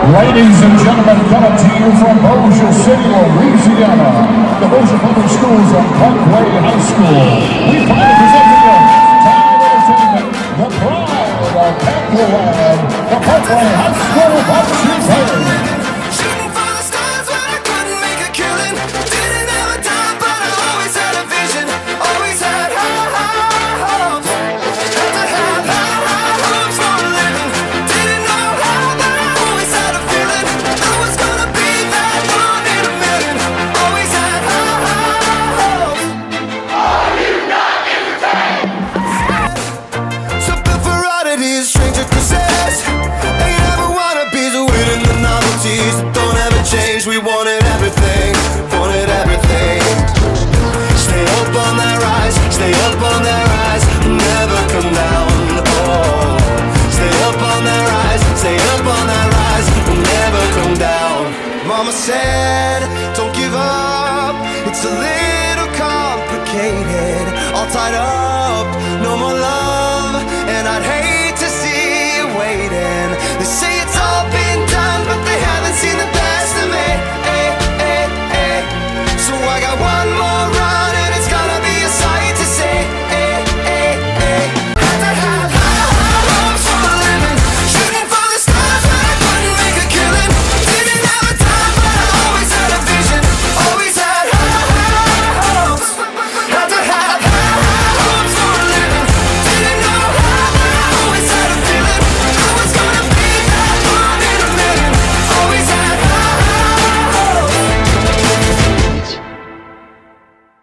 Ladies and gentlemen, coming to you from Bossier City, Louisiana, the Bossier Public Schools and Parkway High School. We proudly present to you Tide Entertainment, the pride of Parkway, the Parkway High School Bossier City. be a stranger to success They never wanna be the weird winning the novelties. That don't ever change We wanted everything, wanted everything. Stay up on their eyes, stay up on their eyes Never come down, oh Stay up on that rise, stay up on their eyes Never come down. Mama said, don't give up It's a little complicated All tied up.